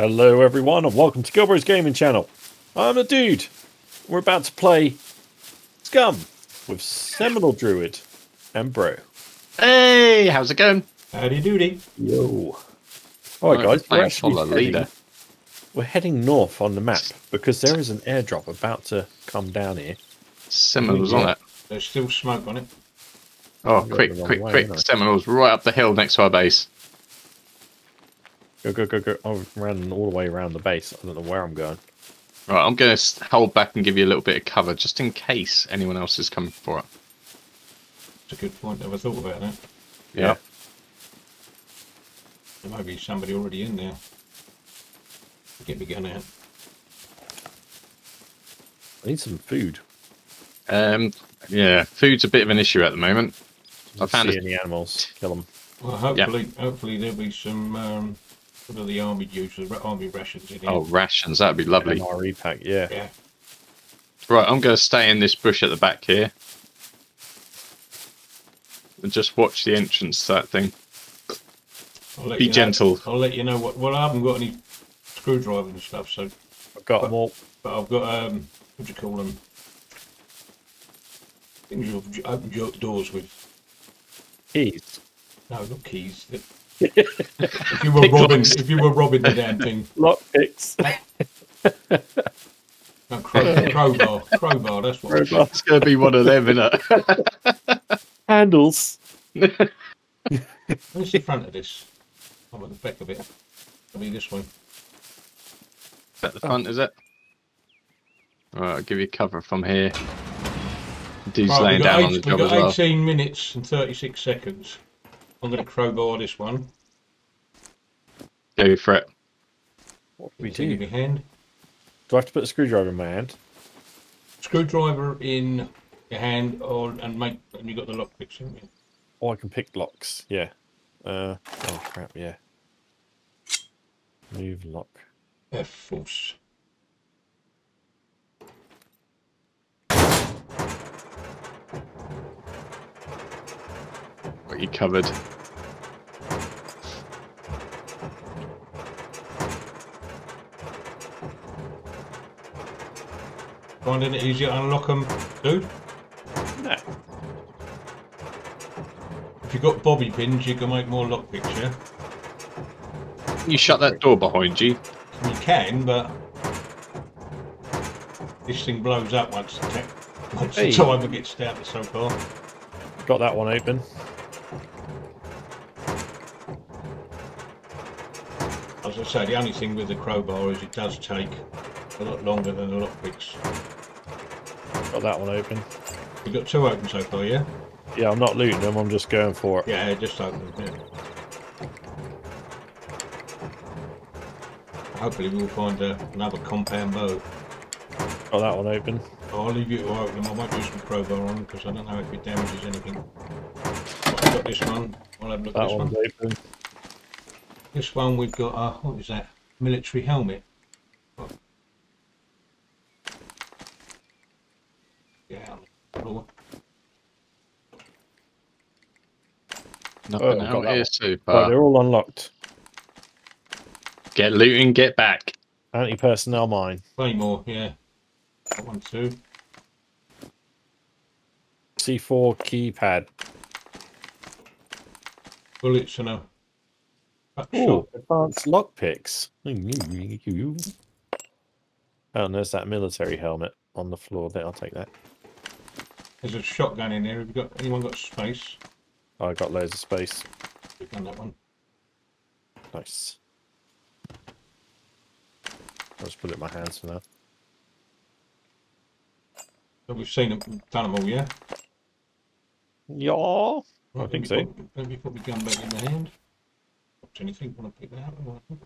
Hello, everyone, and welcome to Gilbert's Gaming Channel. I'm the dude. We're about to play Scum with Seminal Druid and Bro. Hey, how's it going? Howdy doody. Yo. All right, guys, we're playing actually heading, leader. we're heading north on the map because there is an airdrop about to come down here. Seminal's on it. There's still smoke on it. Oh, quick, quick, way, quick! aren't Seminal's right up the hill next to our base. Go, go, go, go. I'm running all the way around the base. I don't know where I'm going. Right, I'm going to hold back and give you a little bit of cover just in case anyone else is coming for it. It's a good point. Never thought about that. Yeah. There might be somebody already in there. Get me gun out. I need some food. Um, yeah, food's a bit of an issue at the moment. I found see a- any animals. Kill them. Well, hopefully, hopefully there'll be some. Um, what are the army uses? Army rations in here. Oh, rations, that'd be lovely. MRE pack. Yeah. yeah. Right, I'm going to stay in this bush at the back here. And just watch the entrance to that thing. I'll Be you know- gentle. I'll let you know what. Well, I haven't got any screwdrivers and stuff, so I've got them all. but I've got um, what do you call them? Things you open your doors with. Keys. No, not keys. If you were robbing, if you were robbing the damn thing, Lock picks. no, crow, crowbar, crowbar. That's what. Crowbar. It's going to be one of them, innit? Handles. Where's the front of this? I'm at the back of it. I mean this one. At the front, is it? Alright, I'll give you cover from here. Dude's Right, laying we've got, down on the eight, job we've got 18 minutes and 36 seconds. I'm going to crowbar this one. Go for it. What do we It's in do? my hand. Do I have to put a screwdriver in my hand? Screwdriver in your hand, or and make and you got the lock picks in you. Oh, I can pick locks. Yeah. Uh. Oh crap. Yeah. Move lock. F force. Got you covered. Finding it easier to unlock them, dude. No. If you've got bobby pins, you can make more lock picks. Yeah, You shut that door behind you. you can, but this thing blows up once the tech, once Hey. the timer gets down to so far. Got that one open. As I say, the only thing with the crowbar is it does take a lot longer than the lockpicks. Got that one open. You've got two open so far, yeah? Yeah, I'm not looting them. I'm just going for it. Yeah, just open them, yeah. Hopefully we'll find uh, another compound bow. Got that one open. I'll leave you to open them. I might do some crowbar on because I don't know if it damages anything. I've got this one. I'll have a look at That this one's one. open. This one we've got, uh, what is that? Military helmet. Oh. Yeah. Nothing Oh, out here one. so Right, they're all unlocked. Get looting, get back. Anti-personnel mine. Claymore, yeah. Got one too. C4 keypad. Bullets and a Oh, advanced lockpicks. Oh, and there's that military helmet on the floor there. I'll take that. There's a shotgun in there. Have you got anyone got space? I got loads of space. We've done that one. Nice. I'll just put it in my hands for now. So we've seen them, done them all, yeah? Yeah. I think so. Put, let me put my gun back in my hand. Watch anything? Want to pick that up? or what?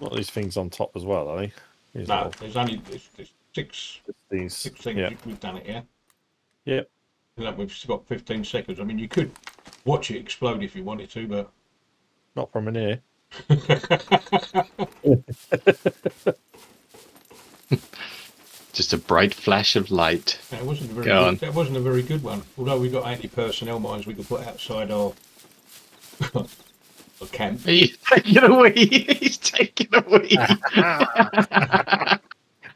Not these things on top as well, are they? Eh? These No, little- there's only there's, there's six just these. six things. Yeah. We've done it, yeah. Yep. Look, we've still got 15 seconds. I mean, you could watch it explode if you wanted to, but Not from in here. Just a bright flash of light. that wasn't a very Go good, on. that wasn't a very good one. Although we've got anti-personnel mines, we could put outside our A camp. He's taking a wee. He's taking a wee.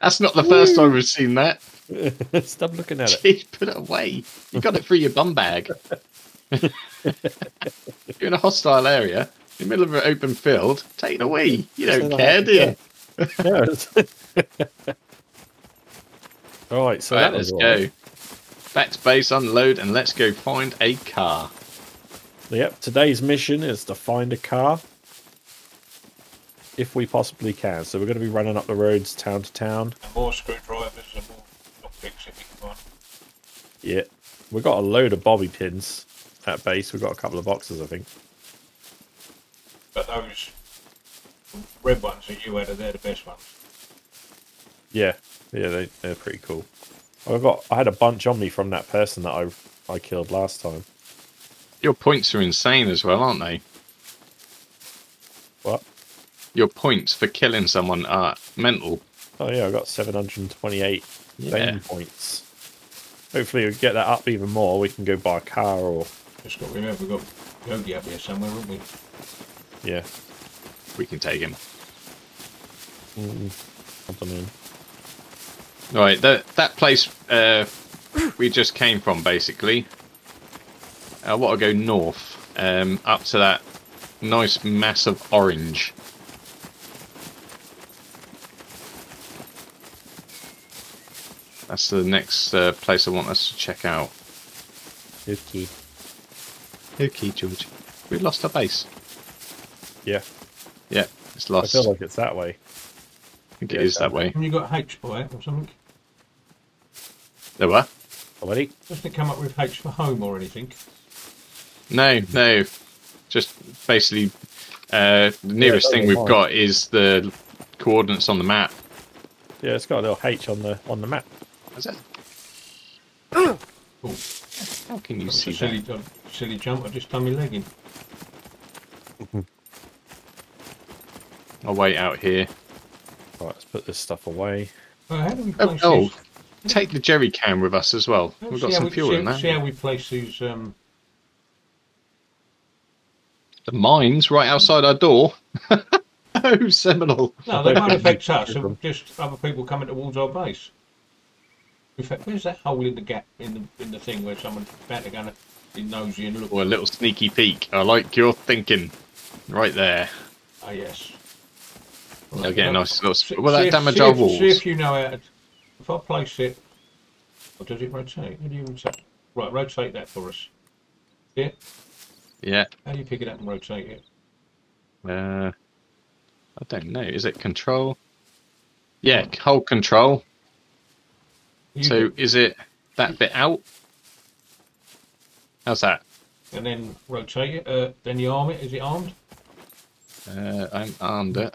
That's not the first time we've seen that. Stop looking at it. Jeez, put it away. You got it through your bum bag. You're in a hostile area, in the middle of an open field. Take it away. You don't So care, do you? Yeah. All right, so right, that let's go. right. Back to base, unload, and let's go find a car. Yep, today's mission is to find a car if we possibly can. So we're going to be running up the roads town to town. And more screwdrivers and more lockpicks if you can find. Yeah, we've got a load of bobby pins at base. We've got a couple of boxes, I think. But those red ones that you had, are they're the best ones. Yeah, yeah, they, they're pretty cool. I've got. I had a bunch on me from that person that I I killed last time. Your points are insane as well, aren't they? What? Your points for killing someone are mental. Oh yeah, I got 728 Yeah. fame points. Hopefully, we get that up even more. We can go buy a car or Just got remember, we've got Yogi up here somewhere, haven't we? yeah. We can take him. Mm, I don't know. Right, that that place uh, we just came from, basically. I want to go north, um, up to that nice mass of orange. That's the next uh, place I want us to check out. Okay. Okay, George. We lost our base. Yeah, Yeah, it's lost. I feel like it's that way. I think it is that way. Haven't you got H by it or something? There were? Already? Doesn't it come up with H for home or anything? No, no. Just basically, uh, the nearest thing we've mind. got is the coordinates on the map. Yeah, it's got a little H on the on the map. Is it? Oh, How can you that's see a silly, that? uh, silly jump. I just done my leg in. I'll wait out here. Right, let's put this stuff away. Uh, how do we Oh, place oh, these? take the jerry can with us as well. Let's We've got some we- fuel see, in See how we place these. Um, The mine's right outside our door. oh, Seminal. no, they don't won't affect us. can and Just other people coming towards our base. In fact, where's that hole in the gap in the in the thing where someone's about to go and be nosy and look? Or a little sneaky peek. I like your thinking. Right there. Ah, yes. They'll get well, nice little. see- Will that see if- damage see our if- walls? See if you know how to. If I place it, or does it rotate? How do you rotate? Right, rotate that for us. Yeah. Yeah. How do you pick it up and rotate it? Uh, I don't know. Is it control? Yeah, hold control. You So do- is it that bit out? How's that? and then rotate it. Uh, then you arm it. Is it armed? Uh, I'm armed it.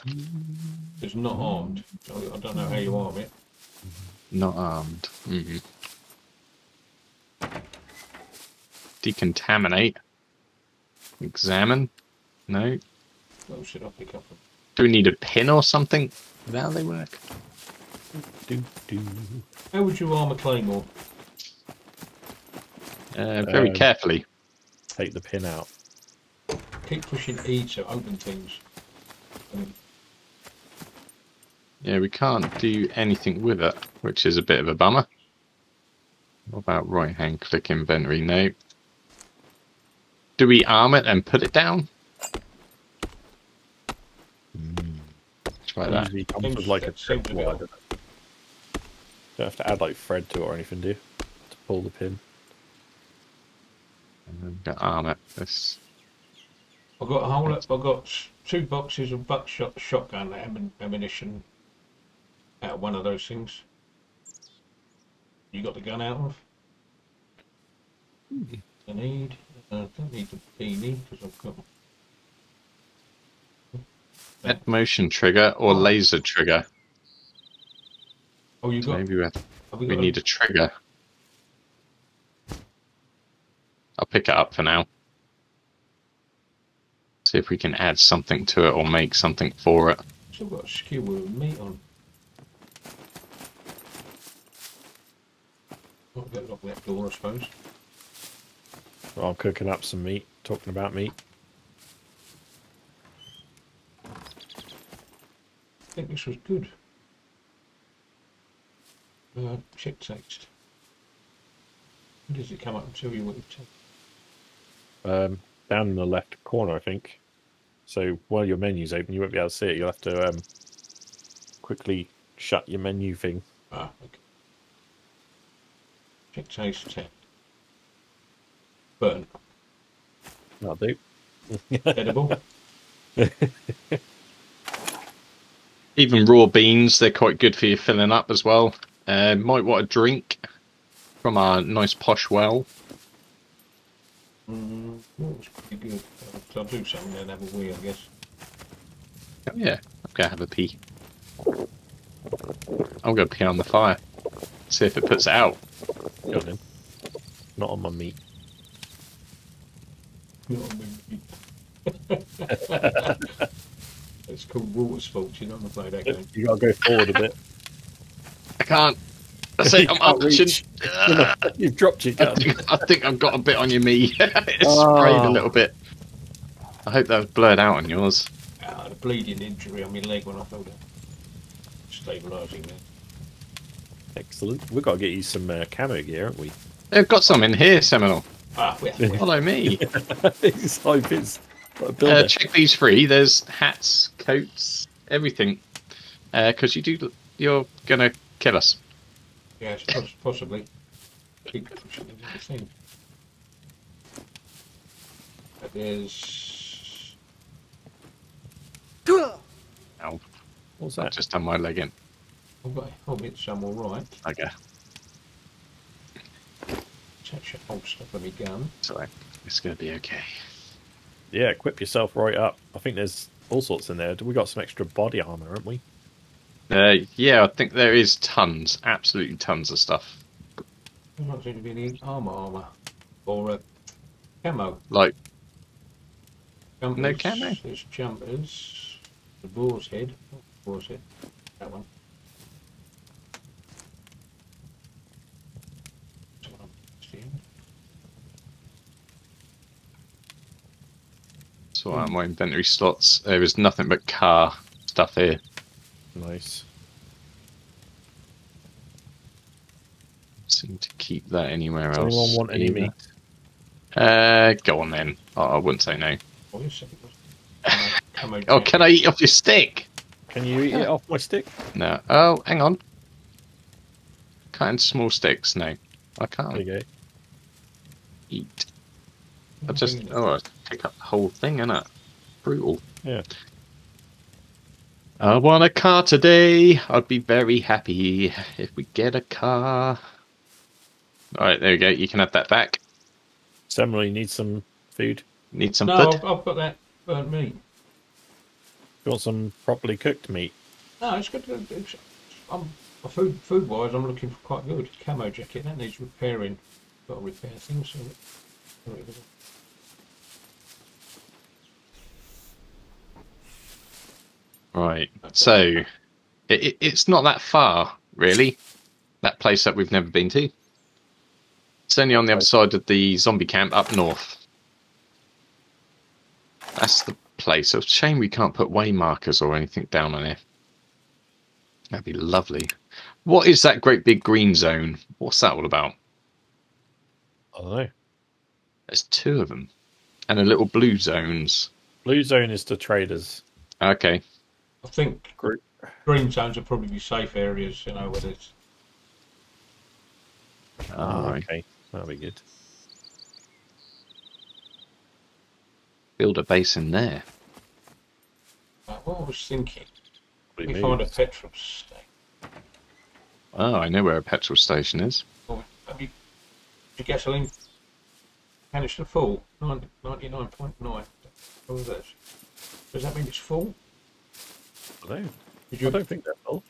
It's not armed. I don't know how you arm it. Not armed. hmm Decontaminate. Examine. No. Oh shit! I'll pick up. Do we need a pin or something? Is that how they work? Do, do. How would you arm a claymore? Uh, very Um, carefully. Take the pin out. Keep pushing E to open things. And Yeah, we can't do anything with it, which is a bit of a bummer. What about right hand click inventory? No. Do we arm it and put it down? Hmm. Try that. Usually comes with like a that seems trip a bit wire. Don't have to add like thread to it or anything, do you? To pull the pin. And then go arm it. This. I've got a whole. I've got two boxes of buckshot shotgun ammunition out of one of those things. You got the gun out of? Hmm. I need. I don't need the beanie because I've got. Net motion trigger or oh. laser trigger. Oh, you got. Maybe we, have, we we need a trigger. I'll pick it up for now. See if we can add something to it or make something for it. Still got a skewer with meat on. I'll get lock that door, I suppose while I'm cooking up some meat, talking about meat. I think this was good. Uh, check text. Does it come up and tell you what you've taken? Um, down in the left corner, I think. So while your menu's open, you won't be able to see it. You'll have to um, quickly shut your menu thing. Ah, okay. Check taste text. Burn. That'll do. Edible. Even raw beans, they're quite good for you filling up as well. Uh, might want a drink from our nice posh well. Mm, that was pretty good. I'll do something then have a wee, I guess. Oh, yeah, I'm gonna have a pee. I'm gonna pee on the fire. See if it puts it out. Go on then. Not on my meat. You know what I mean? it's called water sports, you don't want to play that game. You got to go forward a bit. I can't. That's it. I'm You up. can't reach. You've dropped your I think, I think I've got a bit on your knee. it's Ah. sprayed a little bit. I hope that was blurred out on yours. Ah, the bleeding injury on my leg when I fell down. Stabilising there. Excellent. We've got to get you some uh, camo gear, haven't we? They've got some in here, Seminal. Ah, where, where? Follow me. it's like it's like Uh, check these free. There's hats, coats, everything. Because you do, you're gonna kill us. Yes, poss- possibly. Keep pushing into the thing. But there's. Ow! What's I've that? just done my leg in. I've got a helmet some all right. Okay, Attach a holster for my gun. sorry. It's gonna be okay. Yeah, equip yourself right up. I think there's all sorts in there. We got some extra body armor, haven't we? Uh, yeah, I think there is tons, absolutely tons of stuff. There doesn't going to be any armour armour. Or uh, camo. Like, Jumpers. No camo? There's jumpers. The boar's head. Oh, boar's head. That one. That's what I'm seeing. So uh, my inventory slots. There is nothing but car stuff here. Nice. Seem to keep that anywhere Does else. anyone want any either. meat? Uh, go on then. I I wouldn't say no. Oh, yes, it was. Camo Oh, jacket. can I eat off your stick? Can you eat it off my stick? No. Oh, hang on. Cutting small sticks. No, I can't you go. eat. I just oh, I pick up the whole thing, innit? Brutal. Yeah. I want a car today. I'd be very happy if we get a car. All right, there you go. You can have that back. Samuel, you need some food. Need some No, food? I've, I've got that burnt meat. You want some properly cooked meat? No, it's good. to- It's, I'm, food food wise, I'm looking for quite good. Camo jacket that needs repairing. Got to repair things. So Right. So it, it, it's not that far, really. That place that we've never been to. It's only on the other side of the zombie camp up north. That's the place. It's a shame we can't put way markers or anything down on here. That'd be lovely. What is that great big green zone? What's that all about? I don't know. There's two of them. And a little blue zones. Blue zone is the traders. Okay. I think Group. green zones would probably be safe areas. You know, where there's Oh, okay. That'll be good. Build a base in there. uh, what I was thinking. We you find a petrol station. Oh, I know where a petrol station is. Or have you, your gasoline canister full? 99.9. What was that? Does that mean it's full? I don't know. Did I don't think they're full.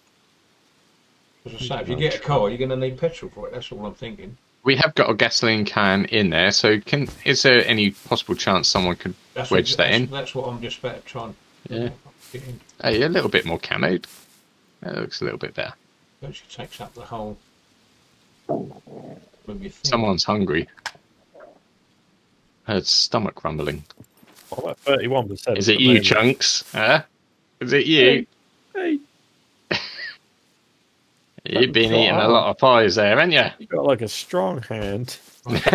as I say, if you get a car, you're going to need petrol for it. That's all I'm thinking. We have got a gasoline can in there, so can is there any possible chance someone could That's wedge what, that that's, in? That's what I'm just about to try and Yeah. Hey, a little bit more camoed. That looks a little bit better. It actually takes up the whole. With your thing. Someone's hungry. Heard stomach rumbling. Oh, what thirty-one percent? Is it you, Chunks? Huh? Is it you? Hey, You've been Sure. eating a lot of pies there, haven't you? You've got like a strong hand. it's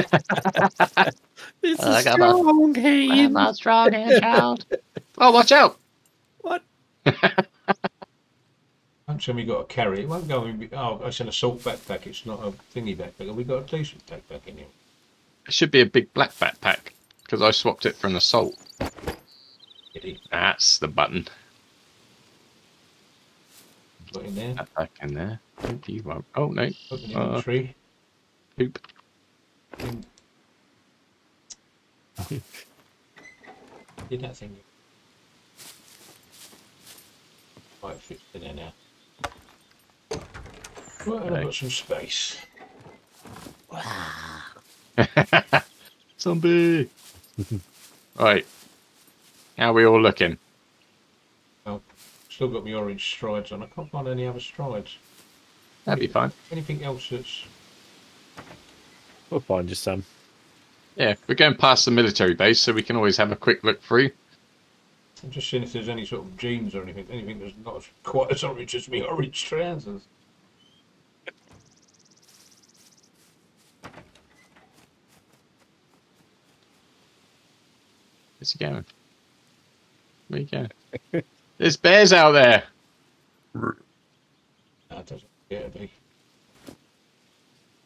I a got a- strong hand. not strong hand, child. Oh, watch out! What? I'm tell me you got a carry it. Won't go in. Oh, it's an assault backpack. It's not a thingy backpack. Have we got a decent backpack in here? It should be a big black backpack because I swapped it for an assault. That's the button. Got in there. That back in there. You. Oh no, Put in Uh, poop. In... Did that thing. Right, fits in there now. And I've got some space. Zombie. right. How are we all looking? Still got my orange strides on. I can't find any other strides. That'd be fine. Anything else that's We'll find you some. Yeah, we're going past the military base, so we can always have a quick look through. I'm just seeing if there's any sort of genes or anything. Anything that's not quite as orange as me orange trousers. Where's he going? Where you going? There's bears out there. No, doesn't appear to be.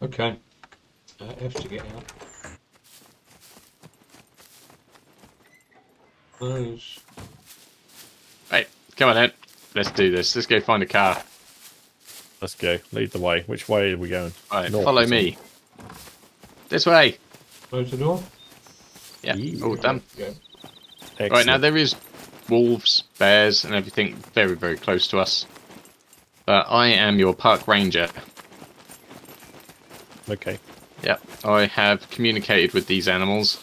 Okay. Uh, F to get out. Those. Right, come on then. Let's do this. Let's go find a car. Let's go. Lead the way. Which way are we going? Right, North, follow me. This way. Close the door. Yeah, Yeah. all done. Yeah. Excellent. Right now there is wolves, bears, and everything very, very close to us. But I am your park ranger. Okay. Yep, I have communicated with these animals,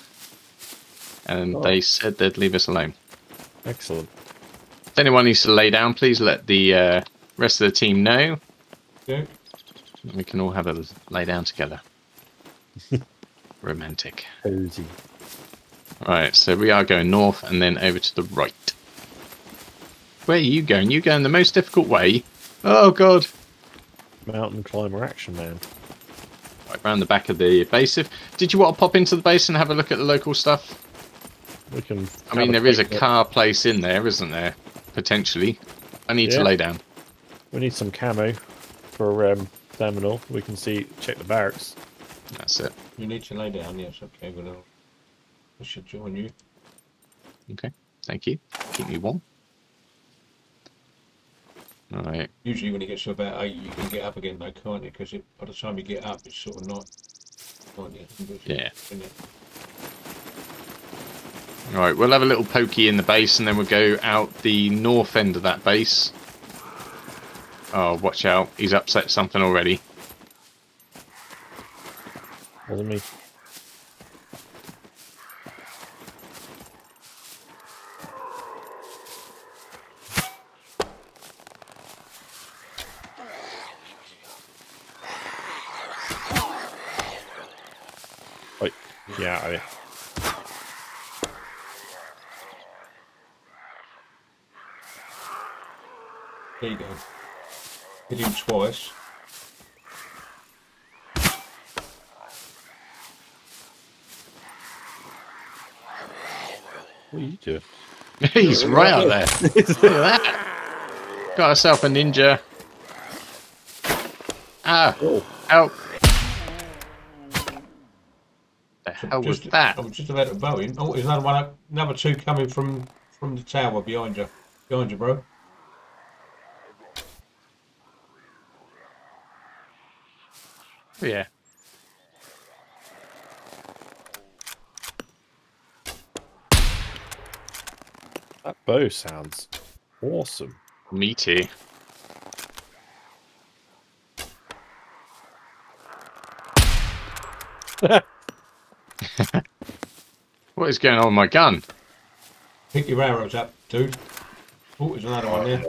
and Oh. they said they'd leave us alone. Excellent. If anyone needs to lay down, please let the uh, rest of the team know. And We can all have a lay down together. Romantic. Cozy. Right, so we are going north and then over to the right. Where are you going? You're going the most difficult way? Oh god! Mountain climber action man. Right, round the back of the base. If did you want to pop into the base and have a look at the local stuff? We can. I mean, there is a picnic. car place in there, isn't there? Potentially. I need Yeah. to lay down. We need some camo for um, Terminal. We can see check the barracks. That's it. You need to lay down. Yes. Okay. Well, I'll- I should join you. Okay. Thank you. Keep me warm. Alright. Usually, when it gets to about eight, you can get up again, though, can't you? Because by the time you get up, it's sort of night. Can't you? Yeah. Isn't it? Alright, we'll have a little pokey in the base and then we'll go out the north end of that base. Oh, watch out. He's upset something already. Wasn't me. Yeah, I, There you go. Hit him twice. what are you doing? He's right out there. Look at that. Got herself a ninja. Ah, Oh, help. The hell was Just- that? I was just about to bow him. Oh, there's another one. up- Another two coming from from the tower behind you. Behind you, bro. Oh, yeah. that bow sounds awesome. Meaty. too. What is going on with my gun? Pick your arrows up, dude. Oh, there's another one there.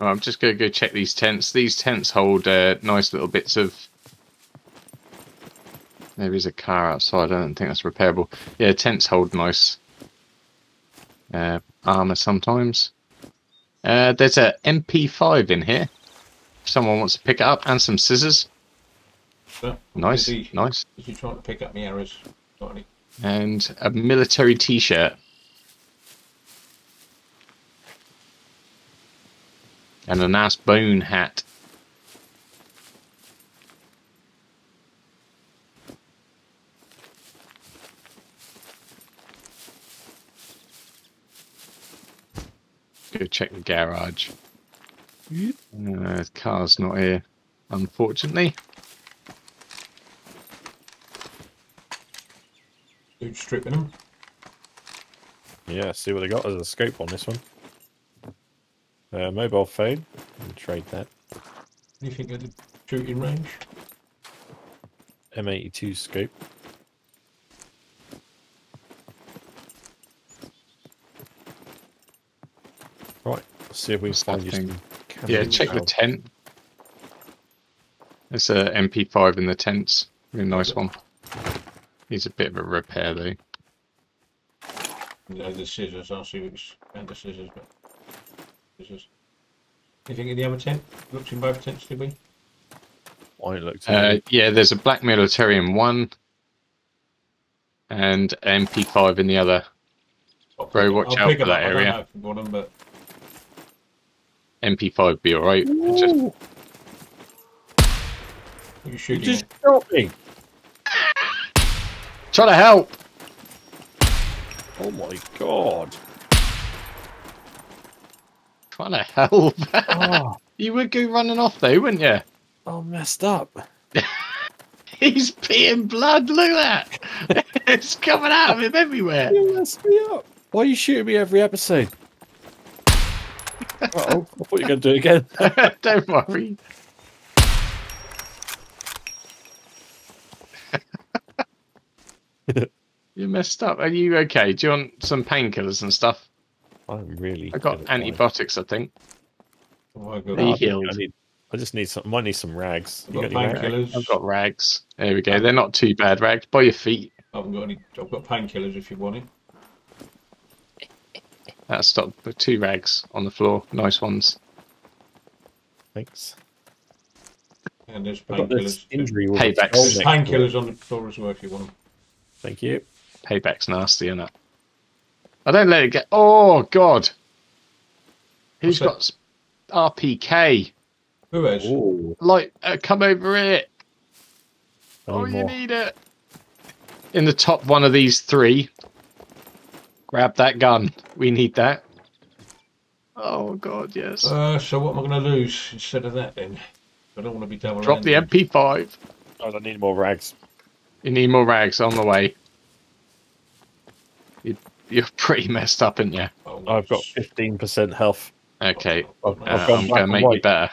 I'm just going to go check these tents. These tents hold uh, nice little bits of. Maybe There is a car outside. I don't think that's repairable. Yeah, tents hold nice uh, armor sometimes. Uh, there's a MP5 in here. If someone wants to pick it up, and some scissors. So, Nice, Is he, nice. is he trying to pick up my arrows? Got any? And a military T-shirt. And a nice bone hat. Go check the garage. Uh, the car's not here, unfortunately. Dude stripping them. Yeah, see what they got as a scope on this one. Uh, mobile phone. I'll trade that. Anything at the shooting range? M82 scope. Right, let's see if we can find that you some Yeah, cannons check the tent. There's a MP5 in the tents. Really nice one. Needs a bit of a repair though. No, the scissors. I'll see which and the scissors. But scissors. Anything in the other tent? Looked in both tents, did we? I looked Uh, yeah, there's a black military in one, and MP5 in the other. I'll Bro, watch I'll out for that up. I don't area. know if I've got 'em, but MP5 be alright. Just you're you just it. shot me! Try to help. Oh my god! Trying to help. Oh, you would go running off though, wouldn't you? I'm messed up. He's peeing blood. Look at that. it's coming out of him everywhere. You messed me up. Why are you shooting me every episode? Uh-oh, I thought you were going to do it again. Don't worry. You messed up. Are you okay? Do you want some painkillers and stuff? I'm really. I got gonna antibiotics, I think. Oh, I've got, Are I, healed? I, need, I just need some. Might need some rags. I've got, got painkillers. I've got rags. There we go. They're not too bad rags. By your feet. I haven't got any. I've got painkillers if you want it. That's stop. Two rags on the floor. Nice ones. Thanks. And there's I've got this painkillers. injury. with Paybacks. a skull There's next to it. painkillers on the floor as well if you want them. Thank you. Payback's nasty, isn't it? I don't let it get. Oh God. Who's got What's RPK? Who has? Oh, Like, uh, come over here. Oh, any you need it. In the top one of these three. Grab that gun. We need that. Oh God, yes. Uh, so what am I going to lose instead of that then? I don't want to be double. Drop the. MP5. Oh, I need more rags. You need more rags on the way. You, you're pretty messed up, aren't you? Oh, I've got 15% health. Okay. I've, Uh, I've gone I'm gonna and make you better.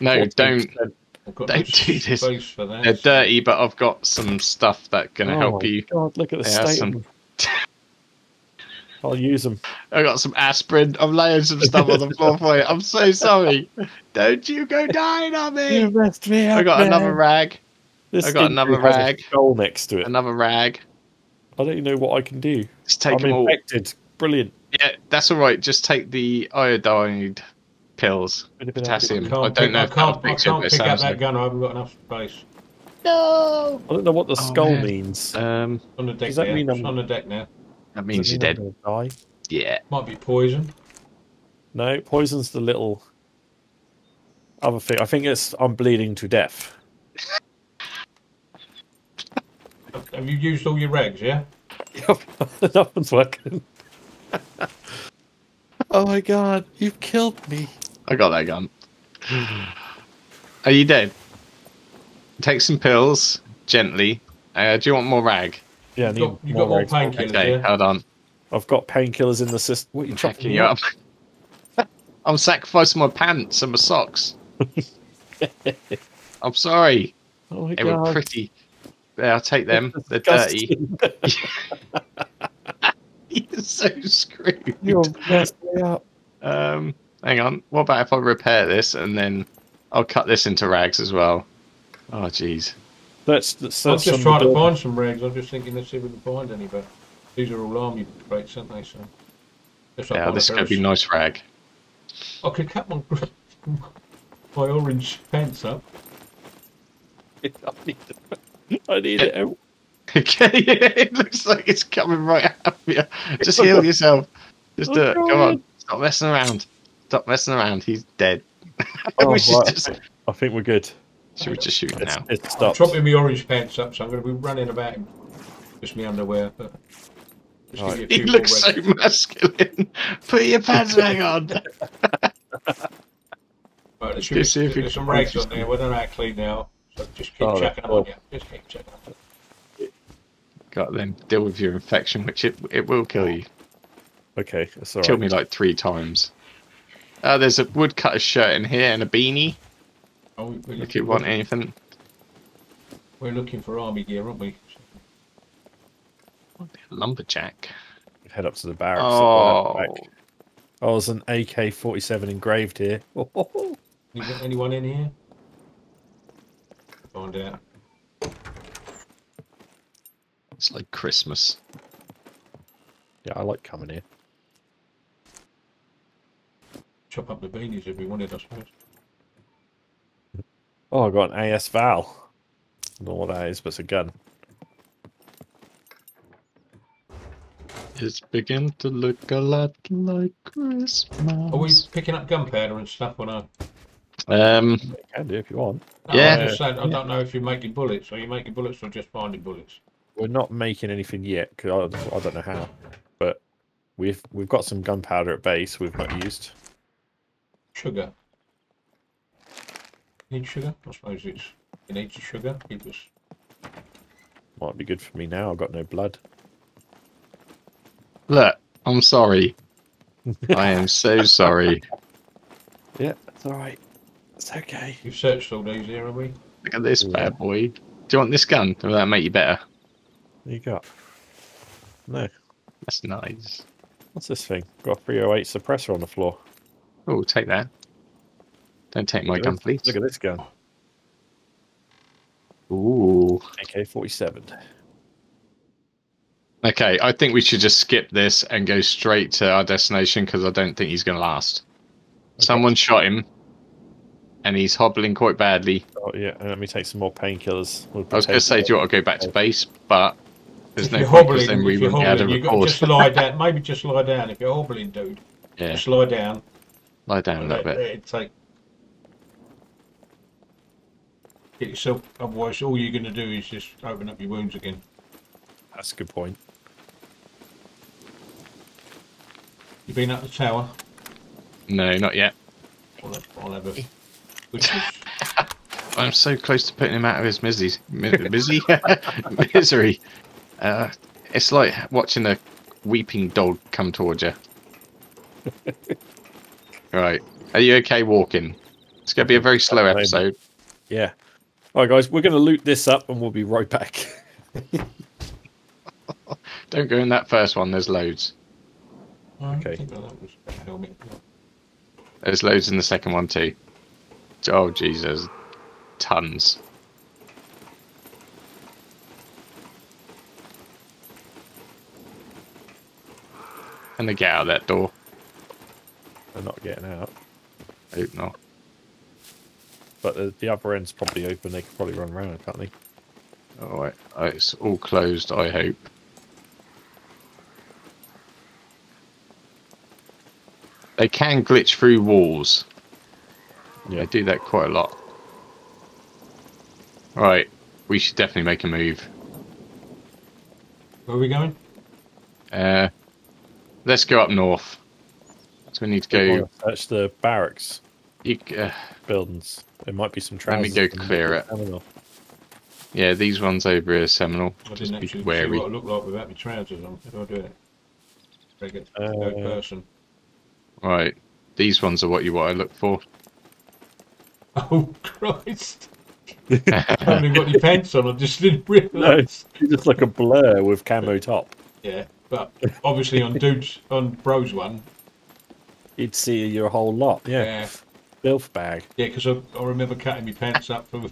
No, don't. 14%. I've don't do this. space for that. They're dirty, but I've got some stuff that gonna Oh help my you. God, look at the Yeah, state some- I'll use them. I got some aspirin. I'm laying some stuff on the floor for you. I'm so sorry. Don't you go dying on me. You me. messed me up. I got man. another rag. This I got another injury a rag. Skull next to it. Another rag. I don't even know what I can do. Just take I'm them all. infected. Brilliant. Yeah, that's all right. Just take the iodide pills. Bit of Potassium. I I don't pick, know I if that'll can't, I can't but pick up that gun. I haven't got enough space. No. I don't know what the Oh, skull man. means. Um, On the deck Does that now. mean I'm- on the deck now. that Does means it you're mean dead. Die? Yeah. Might be poison. No, poison's the little other thing. I think it's I'm bleeding to death. Have you used all your rags? Yeah. Nothing's working. oh my god, you've killed me. I got that gun. Are you dead? Take some pills gently. Uh, do you want more rag? Yeah, You need got, you got more painkillers. Okay, Yeah. hold on. I've got painkillers in the system. What are you I'm chopping you up. I'm sacrificing my pants and my socks. I'm sorry. Oh my They were pretty. Yeah, I'll take them. They're dirty. You're so screwed. You're messed up. Um, hang on. What about if I repair this and then I'll cut this into rags as well? Oh, jeez. Let's, let's, I'm just some trying to find some rags. I'm just thinking, let's see if we can find any. But these are all army crates, aren't they? So. Yeah, this could be pair of- nice rag. I could cut my my orange pants up. I need it. I need it. Okay, it looks like it's coming right at you. Just heal yourself. Just do Oh, it. Come on. Stop messing around. Stop messing around. He's dead. Oh, we right. just I think we're good. should we just shoot him It's, now? it's I'm stopped. chopping my orange pants up, so I'm going to be running about him. Just my underwear, but. Just Right. you a He looks more so masculine. Put your pants back on. Right, there should Let's see be, if we there's some can rags on there. We don't know how clean now, so just keep Oh, chucking them oh. on you. Just keep chucking them. Got then deal with your infection, which it it will kill you. Okay, that's all Killed right. me like three times. Uh, there's a woodcutter's shirt in here and a beanie. Oh, we- we're, If you looking, want anything. we're looking for army gear, aren't we? Lumberjack. Head up to the barracks. Oh, Oh, there's an AK-47 engraved here. You got anyone in here? Find out. it's like Christmas. Yeah, I like coming here. Chop up the beanies if we wanted, I suppose. Oh, I got an AS Val. Don't know what that is, but it's a gun. It's beginning to look a lot like Christmas. Are we picking up gunpowder and stuff on our? Um, You can do if you want. No, Yeah. I'm just saying, I don't know if you're making bullets. Are you making bullets or just finding bullets? We're not making anything yet because I, I don't know how, but we've we've got some gunpowder at base we've not used. Sugar. Need sugar? I suppose it's you need sugar. Give us. Might be good for me now. I've got no blood. look, I'm sorry. I am so sorry. Yeah, it's all right. It's okay. You've searched all these here, have we? Look at this Yeah. bad boy. Do you want this gun? Will that make you better? What you got? No. That's nice. What's this thing? Got a 308 suppressor on the floor. Oh, take that. Don't take my gun, please. Look at this gun. Ooh. AK-47. Okay, I think we should just skip this and go straight to our destination because I don't think he's going to last. Someone shot him, and he's hobbling quite badly. Oh yeah, and let me take some more painkillers. We'll I was going to say, do you want to go back to base? But there's If no you're point because hobbling, then we you're wouldn't be able to hobbling, got record. just lie down. Maybe just lie down. If you're hobbling, dude, Yeah, just lie down. lie down a little bit. let it take. Get yourself. Otherwise, all you're going to do is just open up your wounds again. That's a good point. You been up the tower? No, not yet. I'll have, I'll have a. Which is, I'm so close to putting him out of his misery. mi- Misery? misery. Uh, it's like watching a weeping dog come towards you. right. Are you okay walking? It's going to be a very slow episode. Yeah. All right, guys, we're going to loot this up and we'll be right back. Don't go in that first one. There's loads. Okay. think that was a helmet. There's loads in the second one too. Oh Jesus, tons. And they get out of that door. They're not getting out. I hope not. But the, the upper end's probably open. They can probably run around, can't they? All right, Oh, it's all closed. I hope. They can glitch through walls. Yeah, they do that quite a lot. Right, we should definitely make a move. Where are we going? Uh, let's go up north. So we need to go. wanna Search the barracks You, uh, buildings. There might be some Let me go clear it. Seminal. yeah, these ones over here, are seminal. I Just didn't be actually see wary. what I look like without my trousers on. How do I do it? Regular Uh, no person. Right, these ones are what you want to look for. Oh Christ! I haven't got any pants on. I just didn't realise. No, just like a blur with camo top. Yeah, but obviously on dudes on bros one, You'd see your whole lot. Yeah. yeah, Filth bag. yeah, because I, I remember cutting my pants up for.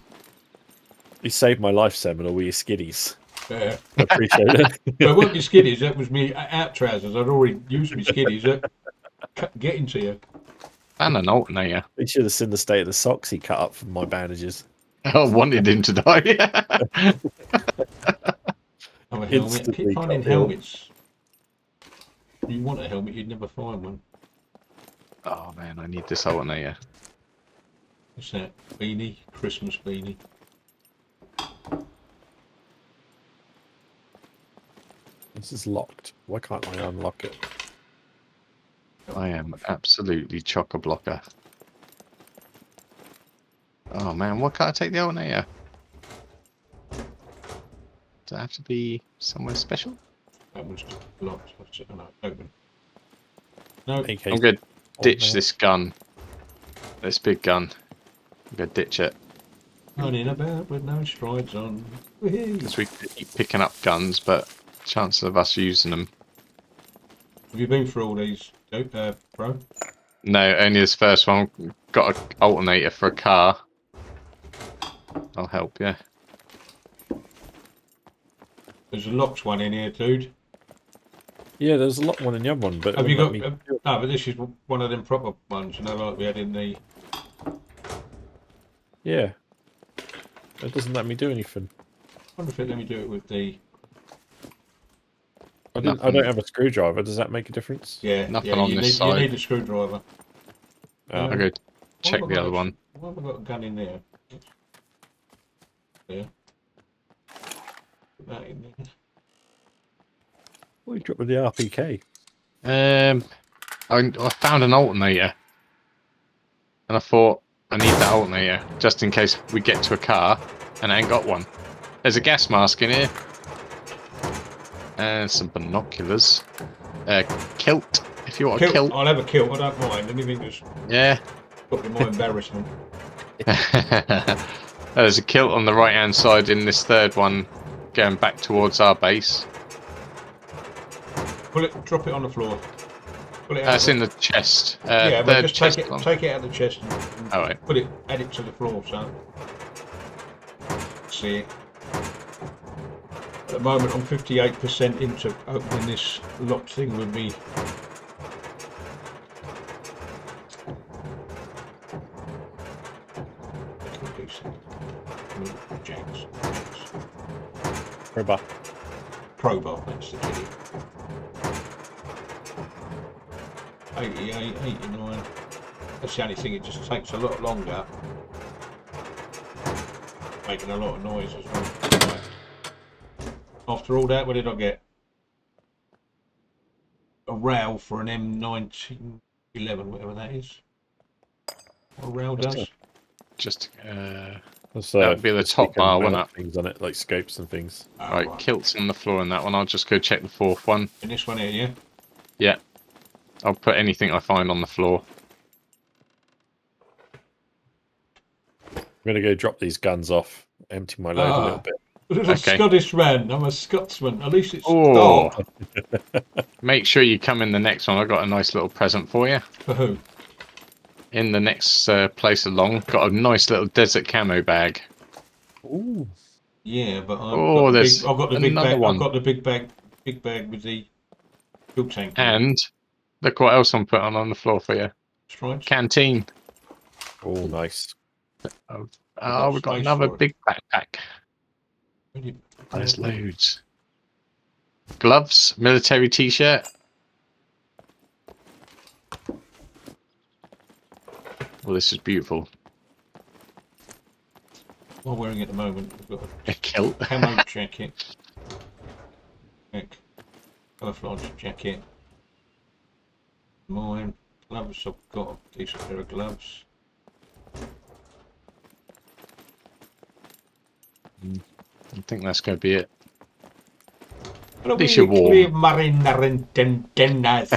You saved my life, Seminal, with your skiddies. Uh, I appreciate it. but it wasn't my skiddies. That was me out trousers. I'd already used my skiddies. That getting to you. And an alternator. You should have seen the state of the socks he cut up from my bandages. I wanted him to die. Oh, a helmet. Instantly Keep finding cut me helmets. If you want a helmet, you'd never find one. oh man, I need this alternator. What's that? Beanie? Christmas beanie. This is locked. Why can't I unlock it? I am absolutely chock a blocker. Oh man, why can't I take the alternator? Does it have to be somewhere special? That one's locked. What's it? No, open. No, AK I'm gonna ditch this gun. This big gun. I'm gonna ditch it. running about with no strides on. Whee! Because we keep picking up guns, but chances of us using them. Have you been through all these, Duke, uh, bro? No, only this first one. Got an alternator for a car. I'll help you. There's a locked one in here, dude. Yeah, there's a lot one in the other one, but Have you got? Me... Uh, no, but this is one of them proper ones, you know, like we had in the. Yeah. It doesn't let me do anything. I wonder if it let me do it with the. I, didn't, I don't have a screwdriver. Does that make a difference? Yeah, Nothing yeah, on you this need, side. You need a screwdriver. Oh. I'll go check Why have I the other one. Why have I got a gun in there? There. Put that in there. Well, you dropped with the RPK. Um, I, I found an alternator, and I thought I need that alternator just in case we get to a car and I ain't got one. There's a gas mask in here, and some binoculars. Uh, kilt, if you want a Kilt. kilt. I'll have a kilt. I don't mind. Anything that's Yeah. got me more embarrassment. There's a kilt on the right hand side in this third one going back towards our base. Pull it. Drop it on the floor. Pull it out. That's in the chest. Uh, yeah, but just take it. Take it out of the chest and, and All right. put it. Add it to the floor, so. See it. At the moment, I'm 58% into opening this locked thing with me. Jacks. Crowbar. Crowbar, that's the kitty. 88, 89. That's the only thing, it just takes a lot longer. Making a lot of noise as well. After all that, what did I get? A rail for an M1911, whatever that is. What a RAL What's does? Just uh, That's, That would be the top bar, mount wouldn't Things on it, like scopes and things. Oh, right, right. kilts on the floor in that one. I'll just go check the fourth one. In this one here, yeah? Yeah. I'll put anything I find on the floor. I'm gonna go drop these guns off, empty my load a Ah. little bit. Little Okay. Scottish man. I'm a Scotsman. At least it's Oh. dark. Make sure you come in the next one. I've got a nice little present for you. For who? In the next uh, place along, got a nice little desert camo bag. Ooh. Yeah, but I've Oh, got the there's big, I've got the big bag. one. I've got the big bag, big bag with the fuel tank. And look what else I'm putting on the floor for you. stripes. Canteen. Oh, nice. Oh, got we've got space another for it. big backpack. Really- There's loads. Gloves, military t-shirt. Well, this is beautiful. What I'm wearing at the moment, I've got A kilt. a camo jacket, check, camouflage jacket. Mine gloves. I've got a decent pair of gloves. I think that's going to be it. At least you're warm.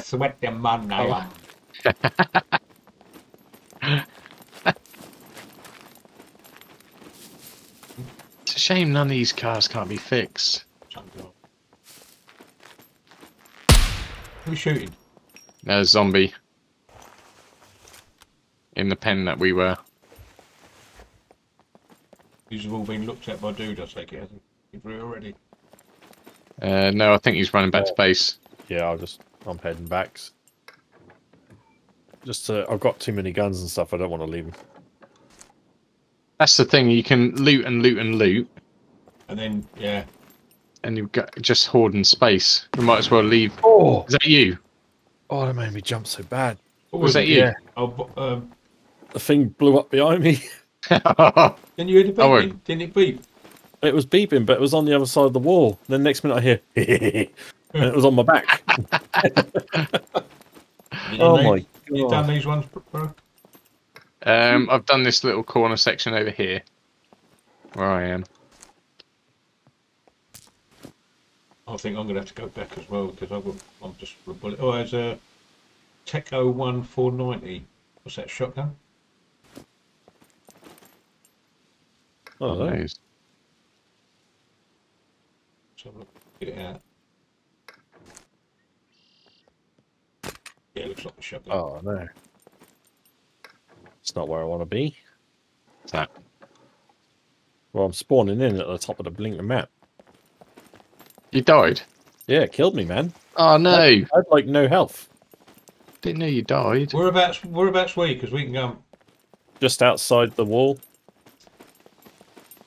Sweat them man now. Oh. It's a shame none of these cars can't be fixed. Who's shooting? There's a zombie. In the pen that we were. These have all been looked at by dude, I take it. hasn't he? Through already. Uh, no, I think he's running back to base. Yeah, I'll just. I'm heading backs. Just uh, I've got too many guns and stuff. I don't want to leave them. That's the thing. You can loot and loot and loot, And then, yeah. and you've got just hoarding space. We might as well leave. Oh, Is that you? oh, that made me jump so bad. What Was that you? Yeah. Oh, um, The thing blew up behind me. then you hear the beeping. wait. Didn't it beep? It was beeping, but it was on the other side of the wall. Then next minute I hear, and it was on my back. Oh my these- You done these ones, bro? um, I've done this little corner section over here, where I am. I think I'm going to have to go back as well because I've got, I'm just a bullet. Oh, there's a Tech 01 490. What's that, shotgun? Oh, no. Nice. Let's have a look. Get it out. Yeah, it looks like a shotgun. oh no! It's not where I want to be. What's that? Well, I'm spawning in at the top of the blinking map. You died. Yeah, it killed me, man. Oh no! I had like no health. Didn't know you died. Whereabouts, whereabouts were you? Because we can go Just outside the wall.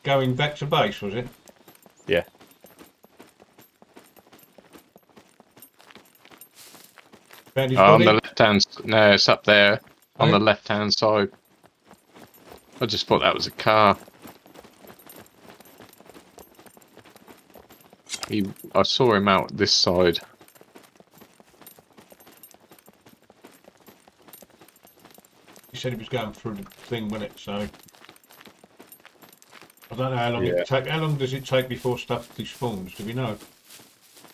Going back to base, was it? Yeah. Found his Oh, on the left hand. No, it's up there on Oh. the left hand side. I just thought that was a car. He, I saw him out this side. He said he was going through the thing, wasn't it? So I don't know how long Yeah. it take. How long does it take before stuff despawns? Do we know?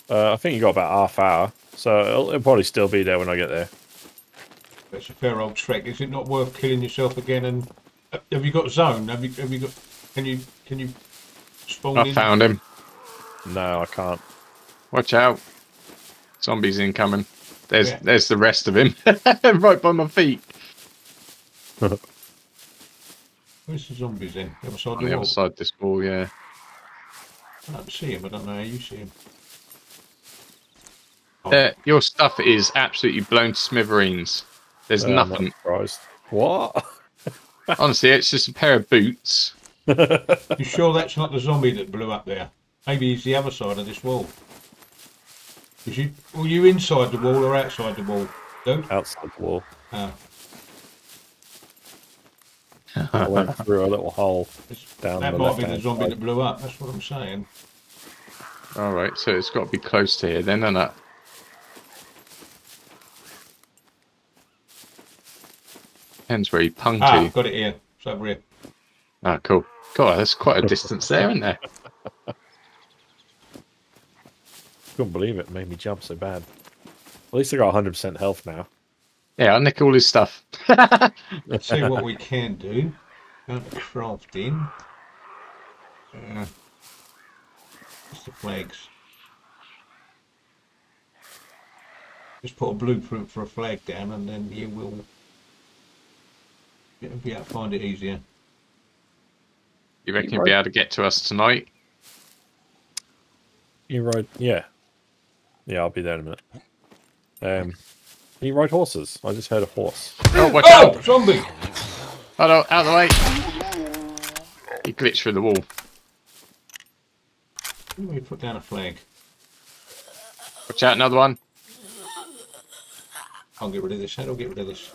Uh, I think you got about half hour, so it'll, it'll probably still be there when I get there. That's a fair old trek. Is it not worth killing yourself again? And uh, have you got zone? Have you? Have you got? Can you? Can you spawn I in? found him. No, I can't. Watch out! Zombies incoming. There's Yeah. there's the rest of him, right by my feet. Where's the zombies then? The other side of On the the other side of this wall, yeah. I don't see him. I don't know how you see him. Oh, Uh, your stuff is absolutely blown to smithereens. There's Uh, I'm not nothing. surprised. What? Honestly, it's just a pair of boots. You sure that's not the zombie that blew up there? Maybe he's the other side of this wall. Was you? Were you inside the wall or outside the wall? Dude? Outside the wall. Ah, I went through a little hole it's- down that the might be the zombie side. that blew up. That's what I'm saying. All right, so it's got to be close to here then, and that. Depends where he pung Ah, to. got it here. It's over here. Ah, cool. God, that's quite a distance there, isn't there? Couldn't believe it. Made me jump so bad. At least I got 100% health now. Yeah, I'll nick all his stuff. Let's see what we can do. Go to crafting. Uh, what's the flags? Just put a blueprint for a flag down and then you will be able to find it easier. You reckon you'll be able to get to us tonight? You right? yeah, yeah. I'll be there in a minute. Um, you rode horses? I just heard a horse. Oh, oh watch Oh! out! Zombie! Hold on, out of the way! He glitched through the wall. Let me put down a flag. Watch out, another one. I'll get rid of this. How do I get rid of this?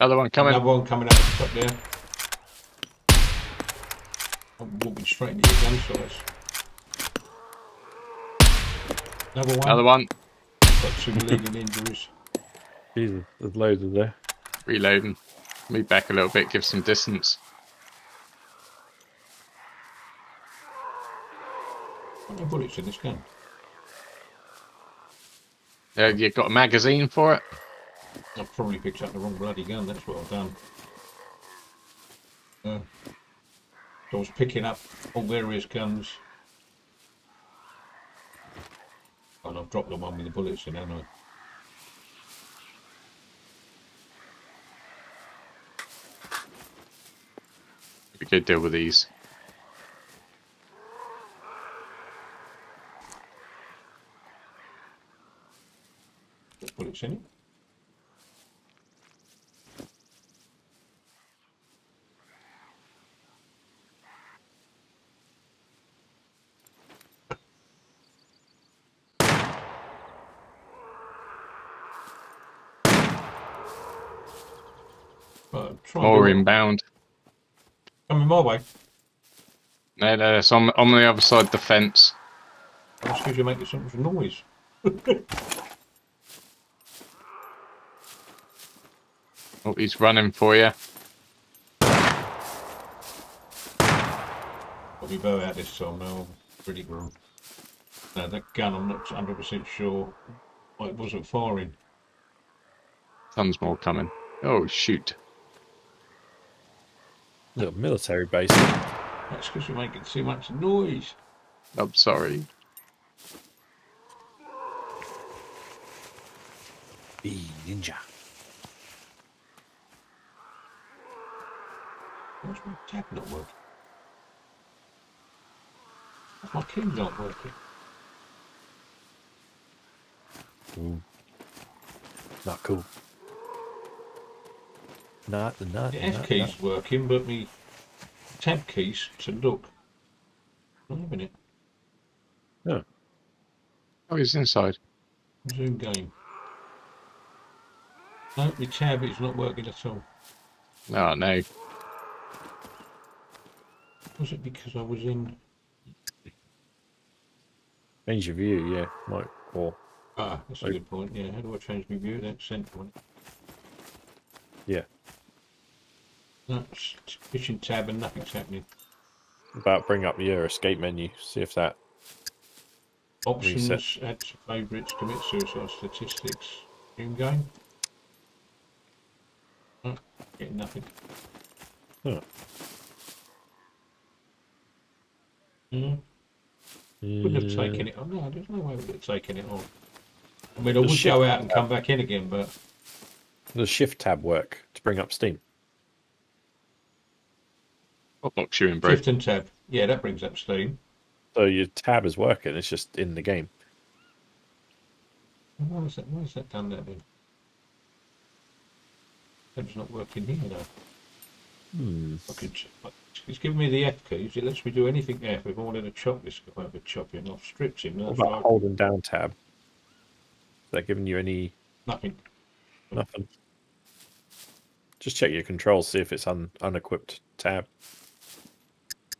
Another one coming. Another one coming out the top there. I'm walking straight into your gun size. Another one. Another one. Got two leading injuries. Jesus, there's loads of there. Reloading. Move back a little bit, give some distance. How many bullets in this gun? Uh, you got a magazine for it? I've probably picked up the wrong bloody gun. That's what I've done. Uh, those picking up all various guns. And I've dropped the one with the bullets in, haven't I? We could deal with these. Bullets in it. Right, try and More do it. inbound. Coming my way. No, no, it's on, on the other side of the fence. Oh, That's because you're making so much noise. Oh, he's running for you. Got me bow out this time now. I'm pretty wrong. No, that gun, I'm not 100% sure. Well, it wasn't firing. Tons more coming. Oh, shoot. Little military base. That's because you're making too much noise. I'm sorry. Be ninja. Why's my tab not working? Why's my key not working? Ooh. Not cool. Not the not. The F not- key's working, but me tab keys to look. Not having it. Oh, he's inside. Zoom game. No, my tab is not working at all. Oh, no. Was it because I was in? Change your view, yeah. Might or Ah, that's a good point. Yeah, how do I change my view? That center one. Yeah. It's fishing tab and nothing's happening. about bring up your escape menu. See if that. Options, Reset. add to favourites, commit suicide statistics, zoom game. Oh, getting nothing. Huh. Hmm. Wouldn't have taken it. Oh no, there's no way we would have taken it on. I mean, I The would go out and come back in again, but The shift tab work to bring up Steam. What box you in, bro? shift and tab. Yeah, that brings up Steam. So your tab is working. It's just in the game. Why is that? Why is that done that then? Tab's not working here though. Hmm. I could. It's giving me the F keys. It lets me do anything F. If I wanted to chop this guy, I could chop him off, stripped him. What That's about right. holding down tab? Is that giving you any Nothing. nothing? Just check your controls. See if it's un unequipped tab.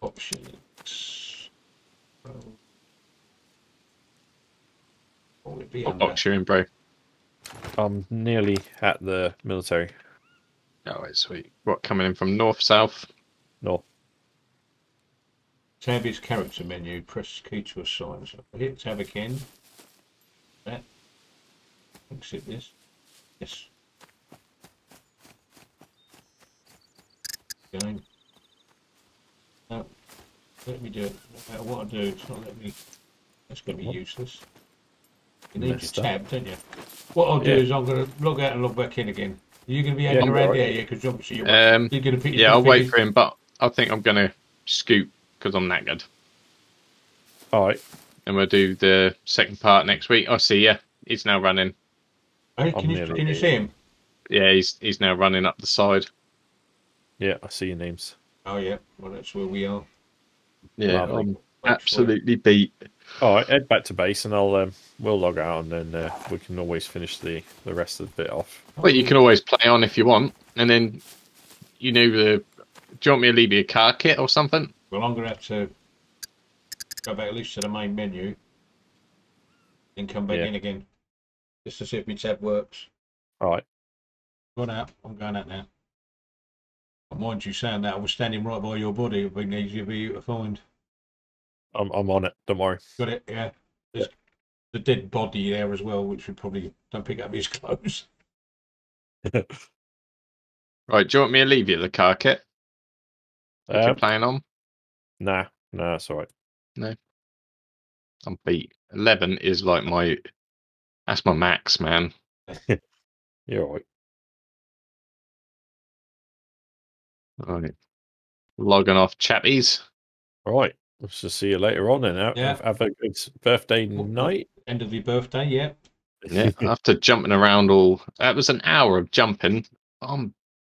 Options. Oh. oh what would it be oh, What box you in, bro? I'm nearly at the military. Oh, wait, sweet. What, coming in from north, south? North. Tab is character menu. Press key to assign. So I hit tab again. That. Exit this. Yes. Going. No. Let me do it. No matter what I do, it's not letting me. That's going to be What? useless. You need Messed your up. tab, don't you? What I'll do Yeah. is I'm going to log out and log back in again. Are you going to be hanging I'm around alright. there? Yeah, because obviously you're, Um, you're going to pick yeah, I'll wait for him, but I think I'm going to scoot because I'm that good. All right. And we'll do the second part next week. I see ya. He's now running. Hey, can you, can you see him? Yeah, he's he's now running up the side. Yeah, I see your names. Oh yeah, well that's where we are. Yeah, Lovely. I'm Wait absolutely beat. All right, head back to base, and I'll um, we'll log out, and then uh, we can always finish the the rest of the bit off. But you can always play on if you want, and then you know the. Do you want me to leave you a car kit or something? Well, I'm gonna have to go back at least to the main menu, then come back Yeah. in again, just to see if my tab works. All right. Gone out. I'm going out now. But mind you, saying that I was standing right by your body. It'd been easier for you to find. I'm I'm on it. Don't worry. Got it? Yeah. There's the dead body there as well, which would probably don't pick up his clothes. Right, do you want me to leave you the car kit if you're Um, playing on? nah, nah, that's all right. No, I'm beat. Eleven is like my. That's my max, man. You're all right. All right. Logging off, chappies. All right. Let's just see you later on. Then have, Yeah. have a good birthday What- what- night. End of your birthday, yeah. Yeah, after jumping around all, that was an hour of jumping. I'm